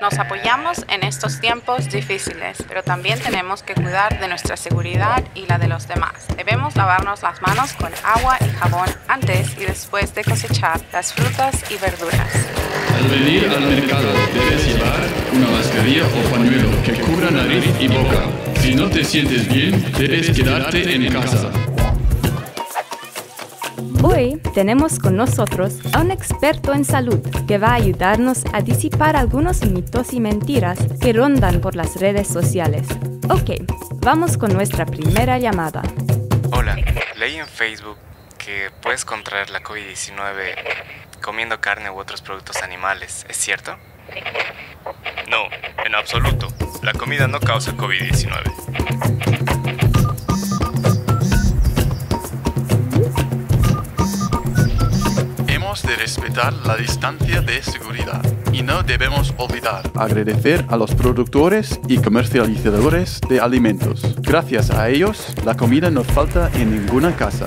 Nos apoyamos en estos tiempos difíciles, pero también tenemos que cuidar de nuestra seguridad y la de los demás. Debemos lavarnos las manos con agua y jabón antes y después de cosechar las frutas y verduras. Al venir al mercado debes llevar una mascarilla o pañuelo que cubra nariz y boca. Si no te sientes bien, debes quedarte en casa. Hoy tenemos con nosotros a un experto en salud que va a ayudarnos a disipar algunos mitos y mentiras que rondan por las redes sociales. Ok, vamos con nuestra primera llamada. Hola, leí en Facebook que puedes contraer la COVID-19 comiendo carne u otros productos animales, ¿es cierto? No, en absoluto. La comida no causa COVID-19. Hemos de respetar la distancia de seguridad y no debemos olvidar agradecer a los productores y comercializadores de alimentos. Gracias a ellos, la comida no falta en ninguna casa.